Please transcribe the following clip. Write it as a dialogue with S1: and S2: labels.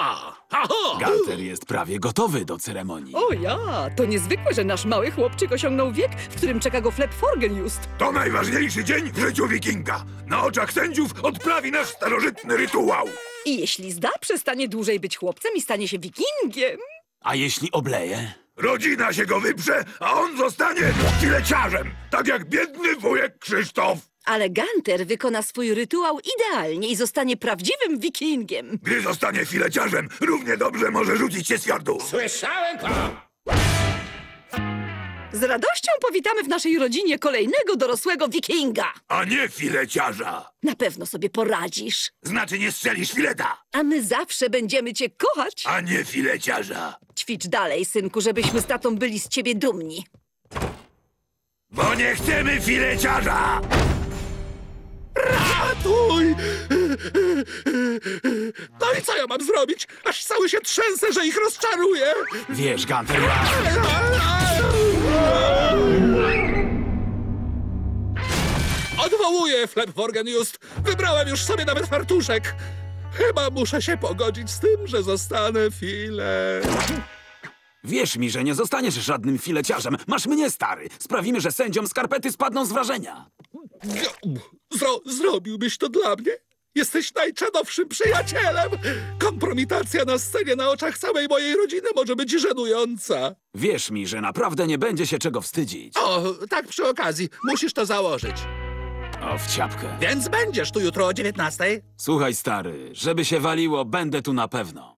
S1: Ha!
S2: Gunter jest prawie gotowy do ceremonii.
S3: O ja, to niezwykłe, że nasz mały chłopczyk osiągnął wiek, w którym czeka go Flep Forgenjust.
S4: To najważniejszy dzień w życiu wikinga. Na oczach sędziów odprawi nasz starożytny rytuał.
S3: I jeśli zda, przestanie dłużej być chłopcem i stanie się wikingiem.
S2: A jeśli obleje?
S4: Rodzina się go wyprze, a on zostanie fileciarzem, tak jak biedny wujek Krzysztof.
S3: Ale Gunter wykona swój rytuał idealnie i zostanie prawdziwym wikingiem.
S4: Gdy zostanie fileciarzem, równie dobrze może rzucić się z jardu.
S1: Słyszałem to!
S3: Z radością powitamy w naszej rodzinie kolejnego dorosłego wikinga.
S4: A nie fileciarza.
S3: Na pewno sobie poradzisz.
S4: Znaczy nie strzelisz fileta,
S3: A my zawsze będziemy cię kochać.
S4: a nie fileciarza.
S3: Ćwicz dalej, synku, żebyśmy z tatą byli z ciebie dumni.
S4: Bo nie chcemy fileciarza!
S1: No i co ja mam zrobić? Aż cały się trzęsę, że ich rozczaruję!
S2: Wiesz, Gunter.
S1: Odwołuję, Flapworgen Just. Wybrałem już sobie nawet fartuszek. Chyba muszę się pogodzić z tym, że zostanę file.
S2: Wierz mi, że nie zostaniesz żadnym fileciarzem. Masz mnie, stary. Sprawimy, że sędziom skarpety spadną z wrażenia.
S1: Zro zrobiłbyś to dla mnie? Jesteś najczadowszym przyjacielem! Kompromitacja na scenie na oczach całej mojej rodziny może być żenująca.
S2: Wierz mi, że naprawdę nie będzie się czego wstydzić.
S1: O, tak przy okazji, musisz to założyć.
S2: O, w ciapkę.
S1: Więc będziesz tu jutro o 19.
S2: Słuchaj, stary, żeby się waliło, będę tu na pewno.